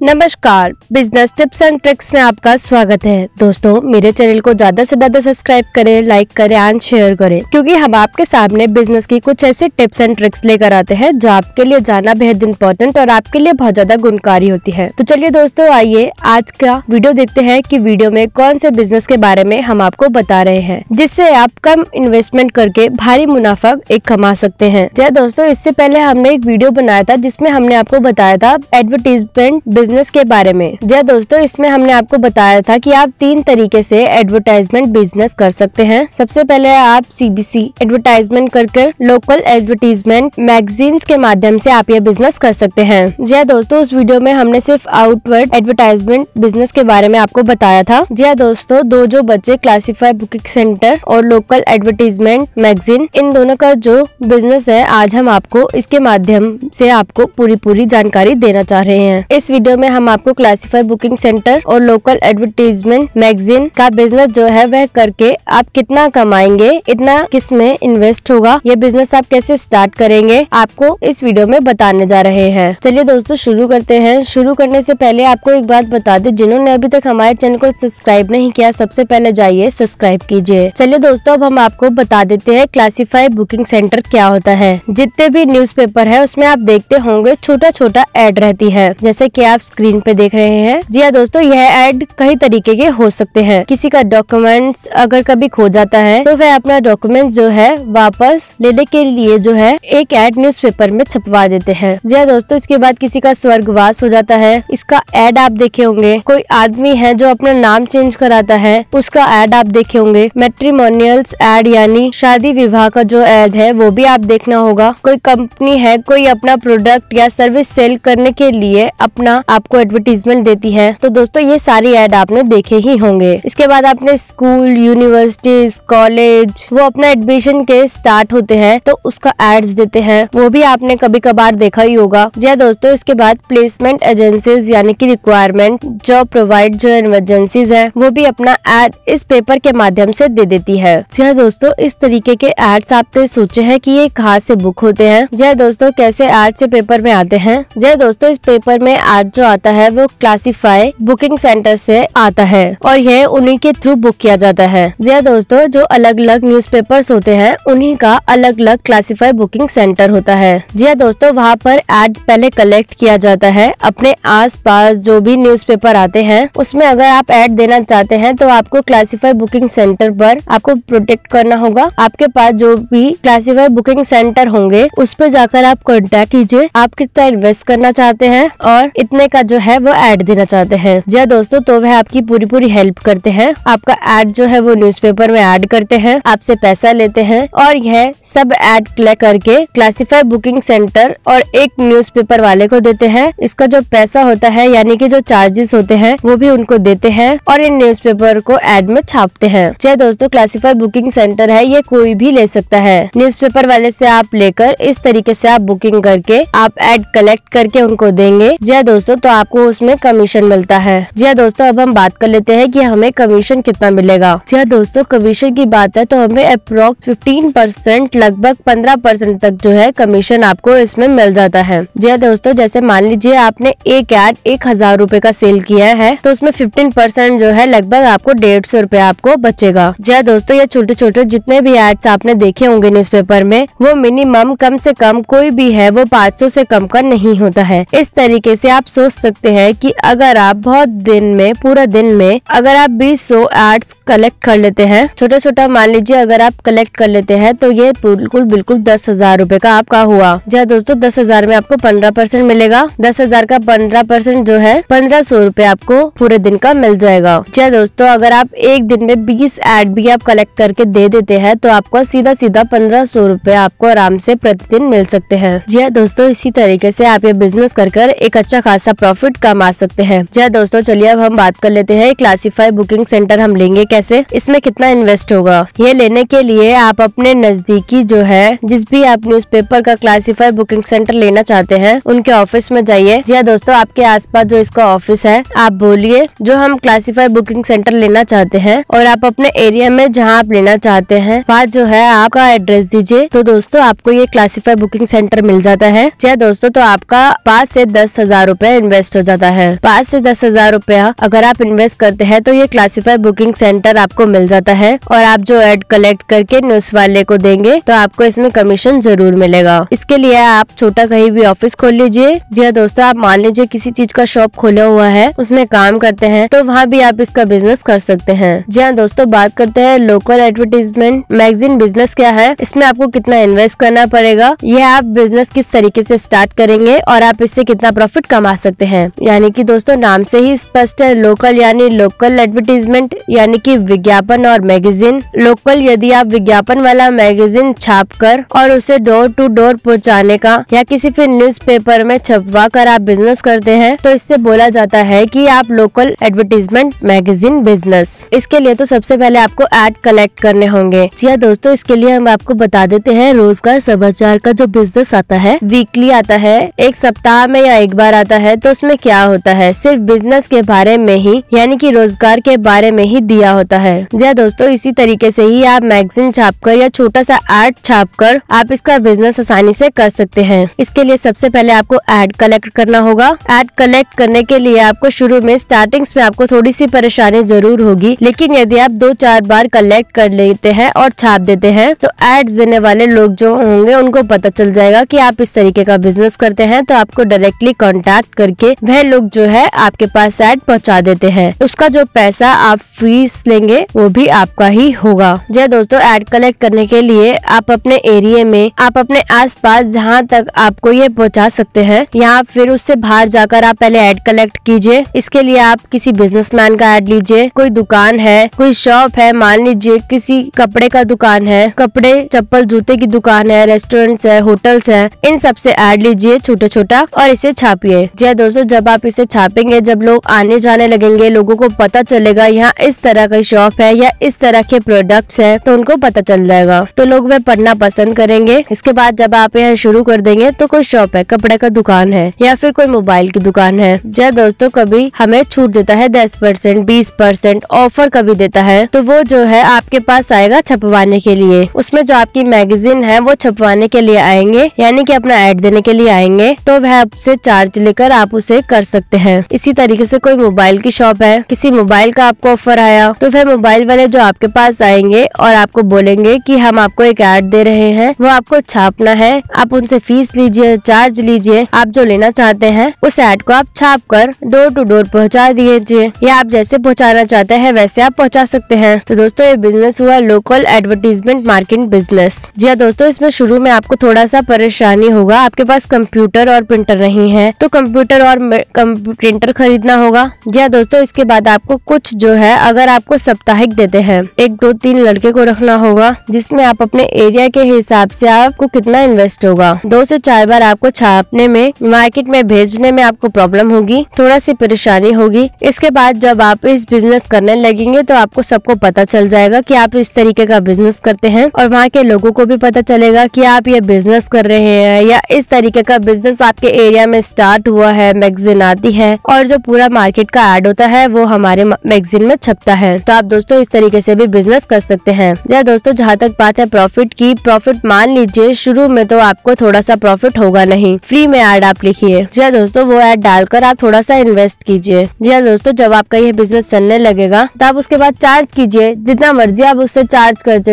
नमस्कार। Business tips and tricks में आपका स्वागत है। दोस्तों, मेरे चैनल को ज़्यादा से ज़्यादा सब्सक्राइब करें लाइक करें एंड शेयर करें। क्योंकि हम आपके सामने बिज़नेस की कुछ ऐसे टिप्स एंड ट्रिक्स लेकर आते हैं, जो आपके लिए जाना बेहद इंपॉर्टेंट और आपके लिए बहुत ज़्यादा गुणकारी होती है। तो चलिए दोस्तों, आइए आज का वीडियो देखते हैं की वीडियो में कौन से बिज़नेस के बारे में हम आपको बता रहे हैं, जिससे आप कम इन्वेस्टमेंट करके भारी मुनाफा एक कमा सकते हैं। जय दोस्तों, इससे पहले हमने एक वीडियो बनाया था, जिसमें हमने आपको बताया था एडवर्टीजमेंट बिज़नेस के बारे में। जी दोस्तों, इसमें हमने आपको बताया था कि आप तीन तरीके से एडवर्टाइजमेंट बिज़नेस कर सकते हैं। सबसे पहले आप सीबीसी एडवर्टाइजमेंट कर कर लोकल एडवर्टीजमेंट मैगजीन्स के माध्यम से आप ये बिज़नेस कर सकते हैं। जी दोस्तों, उस वीडियो में हमने सिर्फ़ आउटवर्ड एडवर्टाइजमेंट बिज़नेस के बारे में आपको बताया था। जी दोस्तों, दो जो बच्चे क्लासीफाइड बुकिंग सेंटर और लोकल एडवर्टीजमेंट मैगजीन इन दोनों का जो बिज़नेस है, आज हम आपको इसके माध्यम से आपको पूरी पूरी जानकारी देना चाह रहे हैं। इस वीडियो में हम आपको क्लासीफाइड बुकिंग सेंटर और लोकल एडवर्टीजमेंट मैगजीन का बिज़नेस जो है वह करके आप कितना कमाएँगे, इतना किसमें इन्वेस्ट होगा, ये बिज़नेस आप कैसे स्टार्ट करेंगे, आपको इस वीडियो में बताने जा रहे हैं। चलिए दोस्तों, शुरू करते हैं। शुरू करने से पहले आपको एक बात बता दे, जिन्होंने अभी तक हमारे चैनल को सब्सक्राइब नहीं किया, सबसे पहले जाइए सब्सक्राइब कीजिए। चलिए दोस्तों, अब हम आपको बता देते हैं क्लासीफाइड बुकिंग सेंटर क्या होता है। जितने भी न्यूज़ है, उसमें आप देखते होंगे छोटा छोटा एड रहती है। जैसे की आप स्क्रीन पे देख रहे हैं। जी हाँ दोस्तों, यह एड कई तरीके के हो सकते हैं। किसी का डॉक्यूमेंट्स अगर कभी खो जाता है तो वह अपना डॉक्यूमेंट जो है, वापस लेने के लिए जो है, एक एड न्यूज़पेपर में छपवा देते हैं। जी हाँ दोस्तों, इसके बाद किसी का स्वर्गवास हो जाता है। इसका एड आप देखे होंगे। कोई आदमी है जो अपना नाम चेंज कराता है, उसका एड आप देखे होंगे। मेट्रीमोनियल्स एड यानी शादी विवाह का जो एड है, वो भी आप देखना होगा। कोई कंपनी है, कोई अपना प्रोडक्ट या सर्विस सेल करने के लिए अपना आपको एडवर्टीजमेंट देती है। तो दोस्तों, ये सारी एड आपने देखे ही होंगे। इसके बाद आपने स्कूल यूनिवर्सिटी कॉलेज वो अपना एडमिशन के स्टार्ट होते हैं तो उसका एड्स देते हैं। वो भी आपने कभी कभार देखा ही होगा। जी दोस्तों, इसके बाद प्लेसमेंट एजेंसीज यानी कि रिक्वायरमेंट जॉब प्रोवाइड जो इमरजेंसीज है, वो भी अपना एड इस पेपर के माध्यम से दे देती है। जी दोस्तों, इस तरीके के एड्स आपने सोचे हैं कि ये कहाँ से बुक होते हैं? जय दोस्तों, कैसे एड से पेपर में आते हैं? जय दोस्तों, इस पेपर में एड जो आता है वो क्लासीफाई बुकिंग सेंटर से आता है और यह उन्हीं के थ्रू बुक किया जाता है। जी हाँ दोस्तों, जो अलग अलग न्यूज़पेपर्स होते हैं, उन्हीं का अलग अलग क्लासीफाई बुकिंग सेंटर होता है। जी हाँ दोस्तों, वहाँ पर एड पहले कलेक्ट किया जाता है। अपने आस जो भी न्यूज़पेपर आते हैं, उसमें अगर आप एड देना चाहते हैं तो आपको क्लासीफाई बुकिंग सेंटर पर आपको प्रोटेक्ट करना होगा। आपके पास जो भी क्लासीफाई बुकिंग सेंटर होंगे, उस पर जाकर आप कॉन्टेक्ट कीजिए। आप कितना इन्वेस्ट करना चाहते हैं और इतने का जो है वो एड देना चाहते हैं। जी हाँ दोस्तों तो वह आपकी पूरी पूरी हेल्प करते हैं। आपका एड जो है वो न्यूज़पेपर में एड करते हैं, आपसे पैसा लेते हैं और यह सब एड कलेक्ट करके क्लासीफाई बुकिंग सेंटर और एक न्यूज़पेपर वाले को देते हैं। इसका जो पैसा होता है, यानी कि जो चार्जेस होते हैं, वो भी उनको देते हैं और इन न्यूज़पेपर को एड में छापते हैं। चाहे हाँ दोस्तों क्लासीफाई बुकिंग सेंटर है, ये कोई भी ले सकता है। न्यूज़पेपर वाले से आप लेकर इस तरीके से आप बुकिंग करके आप एड कलेक्ट करके उनको देंगे। जय हाँ दोस्तों तो आपको उसमें कमीशन मिलता है। जी हाँ दोस्तों, अब हम बात कर लेते हैं कि हमें कमीशन कितना मिलेगा। जी हाँ दोस्तों कमीशन की बात है तो हमें अप्रोक्स फिफ्टीन परसेंट लगभग पंद्रह परसेंट तक जो है कमीशन आपको इसमें मिल जाता है। जी हाँ दोस्तों, जैसे मान लीजिए आपने एक एड एक हज़ार रूपए का सेल किया है तो उसमें फिफ्टीन परसेंट जो है लगभग आपको डेढ़ सौ रूपए आपको बचेगा। जी दोस्तों, ये छोटे छोटे जितने भी एड्स आपने देखे होंगे न्यूज़पेपर में, वो मिनिमम कम से कम कोई भी है, वो पाँच सौ से कम का नहीं होता है। इस तरीके से आप सोच सकते हैं कि अगर आप बहुत दिन में, पूरा दिन में अगर आप बीस सौ एड्स कलेक्ट कर लेते हैं छोटा छोटा मान लीजिए अगर आप कलेक्ट कर लेते हैं तो ये बिल्कुल बिल्कुल दस हज़ार रूपए का आपका हुआ। जी हाँ दोस्तों, दस हज़ार में आपको पंद्रह परसेंट मिलेगा। दस हज़ार का पंद्रह परसेंट जो है, पंद्रह सौ रूपए आपको पूरे दिन का मिल जाएगा। जी हाँ दोस्तों, अगर आप एक दिन में बीस एड भी आप कलेक्ट करके दे देते हैं तो आपको सीधा सीधा पंद्रह सौ रूपए आपको आराम से प्रतिदिन मिल सकते हैं। जी हाँ दोस्तों, इसी तरीके से आप ये बिज़नेस कर कर एक अच्छा खासा प्रॉफिट कमा सकते हैं। जी हाँ दोस्तों, चलिए अब हम बात कर लेते हैं क्लासीफाई बुकिंग सेंटर हम लेंगे कैसे? इसमें कितना इन्वेस्ट होगा? ये लेने के लिए आप अपने नजदीकी जो है, जिस भी आप न्यूज़पेपर का क्लासीफाई बुकिंग सेंटर लेना चाहते हैं, उनके ऑफ़िस में जाइए। जी दोस्तों, आपके आसपास जो इसका ऑफ़िस है, आप बोलिए, जो हम क्लासीफाई बुकिंग सेंटर लेना चाहते हैं, और आप अपने एरिया में जहाँ आप लेना चाहते हैं, वहाँ जो है आपका एड्रेस दीजिए। तो दोस्तों, आपको ये क्लासीफाई बुकिंग सेंटर मिल जाता है। जी दोस्तों तो आपका पाँच से दस हज़ार रूपए इन्वेस्ट हो जाता है। पाँच से दस हज़ार रूपया अगर आप इन्वेस्ट करते हैं तो ये क्लासीफाई बुकिंग सेंटर आपको मिल जाता है। और आप जो एड कलेक्ट करके न्यूज़ वाले को देंगे तो आपको इसमें कमीशन ज़रूर मिलेगा। इसके लिए आप छोटा कहीं भी ऑफ़िस खोल लीजिए। जी हाँ दोस्तों, आप मान लीजिए किसी चीज़ का शॉप खोला हुआ है, उसमें काम करते हैं तो वहाँ भी आप इसका बिज़नेस कर सकते हैं। जी हाँ दोस्तों, बात करते हैं लोकल एडवर्टीजमेंट मैगजीन बिज़नेस क्या है? इसमें आपको कितना इन्वेस्ट करना पड़ेगा? यह आप बिज़नेस किस तरीके से स्टार्ट करेंगे? और आप इससे कितना प्रॉफिट कमा सकते हैं। यानी कि दोस्तों, नाम से ही स्पष्ट है लोकल यानी लोकल एडवर्टीजमेंट यानी कि विज्ञापन और मैगजीन लोकल यदि आप विज्ञापन वाला मैगजीन छाप कर और उसे डोर टू डोर पहुँचाने का या किसी फिर न्यूज़पेपर में छपवा कर आप बिज़नेस करते हैं तो इससे बोला जाता है की आप लोकल एडवर्टीजमेंट मैगजीन बिज़नेस इसके लिए तो सबसे पहले आपको एड कलेक्ट करने होंगे। जी हाँ दोस्तों, इसके लिए हम आपको बता देते हैं, रोज़गार समाचार का जो बिज़नेस आता है वीकली आता है, एक सप्ताह में या एक बार आता है तो उसमें क्या होता है? सिर्फ़ बिज़नेस के बारे में ही, यानी कि रोज़गार के बारे में ही दिया होता है। जी हाँ दोस्तों, इसी तरीके से ही आप मैगजीन छापकर या छोटा सा एड छापकर आप इसका बिज़नेस आसानी से कर सकते हैं। इसके लिए सबसे पहले आपको एड कलेक्ट करना होगा। एड कलेक्ट करने के लिए आपको शुरू में स्टार्टिंग्स में आपको थोड़ी सी परेशानी ज़रूर होगी, लेकिन यदि आप दो चार बार कलेक्ट कर लेते हैं और छाप देते हैं तो एड देने वाले लोग जो होंगे, उनको पता चल जाएगा कि आप इस तरीके का बिज़नेस करते हैं तो आपको डायरेक्टली कांटेक्ट करके वह लोग जो है आपके पास एड पहुँचा देते हैं। उसका जो पैसा आप फ़ीस लेंगे, वो भी आपका ही होगा। जय दोस्तों एड कलेक्ट करने के लिए आप अपने एरिया में, आप अपने आसपास जहाँ तक आपको ये पहुँचा सकते हैं या फिर उससे बाहर जाकर आप पहले एड कलेक्ट कीजिए। इसके लिए आप किसी बिजनेसमैन का एड लीजिए। कोई दुकान है, कोई शॉप है, मान लीजिए किसी कपड़े का दुकान है, कपड़े, चप्पल, जूते की दुकान है रेस्टोरेंट्स है होटल्स है, इन सबसे एड लीजिए छोटा छोटा और इसे छापिए। जय हाँ दोस्तों जब आप इसे छापेंगे, जब लोग आने जाने लगेंगे, लोगों को पता चलेगा यहाँ इस तरह का शॉप है या इस तरह के प्रोडक्ट्स है तो उनको पता चल जाएगा। तो लोग वह पढ़ना पसंद करेंगे। इसके बाद जब आप यहाँ शुरू कर देंगे तो कोई शॉप है, कपड़े का दुकान है या फिर कोई मोबाइल की दुकान है। जब दोस्तों, कभी हमें छूट देता है दस परसेंट, बीस परसेंट ऑफ़र कभी देता है तो वो जो है आपके पास आएगा छपवाने के लिए। उसमें जो आपकी मैगजीन है, वो छपवाने के लिए आएँगे, यानी कि अपना एड देने के लिए आएँगे। तो वह आपसे चार्ज लेकर आप उसे कर सकते हैं। इसी तरीके से कोई मोबाइल की शॉप है, किसी मोबाइल का आपको ऑफ़र आया तो फिर मोबाइल वाले जो आपके पास आएँगे और आपको बोलेंगे कि हम आपको एक ऐड दे रहे हैं, वो आपको छापना है। आप उनसे फ़ीस लीजिए, चार्ज लीजिए, आप जो लेना चाहते हैं, उस ऐड को आप छाप कर डोर टू डोर पहुँचा दीजिए, या आप जैसे पहुँचाना चाहते हैं, वैसे आप पहुँचा सकते हैं। तो दोस्तों, ये बिज़नेस हुआ लोकल एडवर्टीजमेंट मार्केट बिज़नेस जी हाँ दोस्तों, इसमें शुरू में आपको थोड़ा सा परेशानी होगा, आपके पास कंप्यूटर और प्रिंटर नहीं है तो कंप्यूटर और प्रिंटर खरीदना होगा। हाँ दोस्तों, इसके बाद आपको कुछ जो है, अगर आपको साप्ताहिक देते हैं, एक दो तीन लड़के को रखना होगा, जिसमें आप अपने एरिया के हिसाब से आपको कितना इन्वेस्ट होगा। दो से चार बार आपको छापने में मार्केट में भेजने में आपको प्रॉब्लम होगी, थोड़ा सी परेशानी होगी। इसके बाद जब आप इस बिज़नेस करने लगेंगे तो आपको सबको पता चल जाएगा कि आप इस तरीके का बिज़नेस करते हैं, और वहाँ के लोगों को भी पता चलेगा कि आप ये बिज़नेस कर रहे हैं, या इस तरीके का बिज़नेस आपके एरिया में स्टार्ट हुआ है। मैगजीन आती है और जो पूरा मार्केट का एड होता है, वो हमारे मैगजीन में छपता है। तो आप दोस्तों, इस तरीके से भी बिज़नेस कर सकते हैं। जय दोस्तों, जहाँ तक बात है प्रॉफिट की प्रॉफिट मान लीजिए, शुरू में तो आपको थोड़ा सा प्रॉफिट होगा नहीं। फ्री में एड आप लिखिए। जी दोस्तों, वो एड डालकर आप थोड़ा सा इन्वेस्ट कीजिए। जी दोस्तों, जब आपका ये बिज़नेस चलने लगेगा तो आप उसके बाद चार्ज कीजिए। जितना मर्ज़ी आप उससे चार्ज कर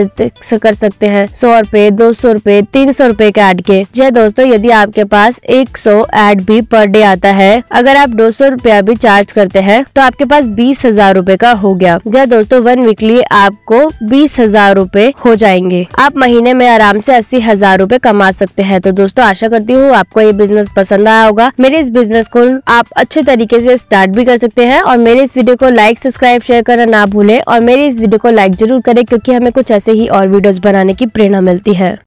कर सकते हैं। सौ रूपए, दो सौ रूपए, तीन सौ रूपए के एड के। जी दोस्तों, यदि आपके पास एक सौ एड भी पर डे आता है। अगर आप दो सौ रूपया भी चार्ज करते हैं तो आपके पास बीस हज़ार रूपए का हो गया। जी दोस्तों वन वीकली आपको बीस हज़ार रूपए हो जाएँगे। आप महीने में आराम से अस्सी हज़ार रूपए कमा सकते हैं। तो दोस्तों, आशा करती हूँ आपको ये बिज़नेस पसंद आया होगा। मेरे इस बिज़नेस को आप अच्छे तरीके से स्टार्ट भी कर सकते हैं और मेरे इस वीडियो को लाइक सब्सक्राइब शेयर करना ना भूले और मेरे इस वीडियो को लाइक ज़रूर करें क्योंकि हमें कुछ ऐसे ही और वीडियोस बनाने की प्रेरणा मिलती है।